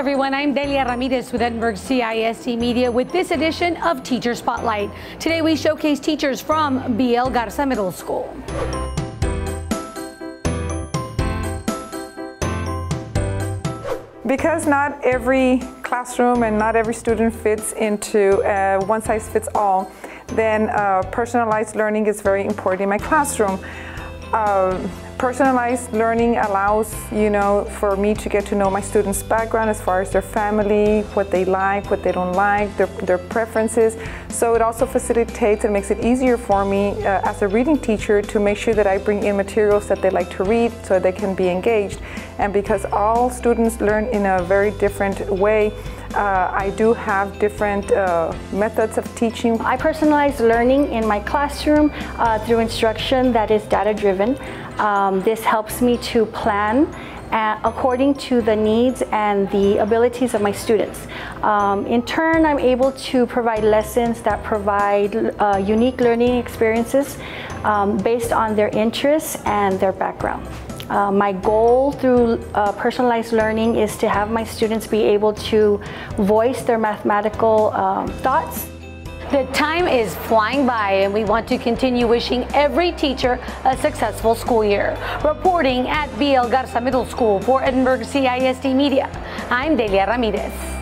everyone. I'm Delia Ramirez with Edinburg CISD Media with this edition of Teacher Spotlight. Today we showcase teachers from BL Garza Middle School. Because not every classroom and not every student fits into one size fits all, then uh, personalized learning is very important in my classroom. Uh, personalized learning allows, you know, for me to get to know my students' background as far as their family, what they like, what they don't like, their, their preferences. So it also facilitates and makes it easier for me uh, as a reading teacher to make sure that I bring in materials that they like to read so they can be engaged. And because all students learn in a very different way, uh, I do have different uh, methods of teaching. I personalize learning in my classroom uh, through instruction that is data driven. Um, this helps me to plan uh, according to the needs and the abilities of my students. Um, in turn, I'm able to provide lessons that provide uh, unique learning experiences um, based on their interests and their background. Uh, my goal through uh, personalized learning is to have my students be able to voice their mathematical um, thoughts the time is flying by and we want to continue wishing every teacher a successful school year. Reporting at BL Garza Middle School for Edinburg CISD Media, I'm Delia Ramirez.